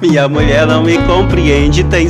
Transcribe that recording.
Minha mulher não me compreende, tem